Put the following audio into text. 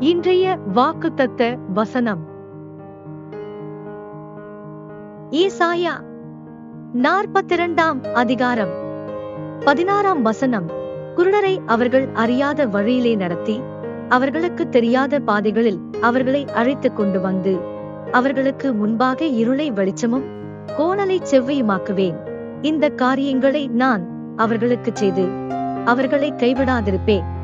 இன்றைய வாக்குத்தத்த வசனம். ஏசாயா நாற்பத்திரண்டாம் அதிகாரம். பதினாறாம் வசனம். குருடரை அவர்கள் அறியாத வழியிலே நடத்தி அவர்களுக்கு தெரியாத பாதைகளில் அவர்களை அழைத்துக் கொண்டு வந்து அவர்களுக்கு முன்பாக இருளை வெளிச்சமும் கோணலை செவ்வையுமாக்குவேன். இந்த காரியங்களை நான் அவர்களுக்கு செய்து அவர்களை கைவிடாதிருப்பேன்.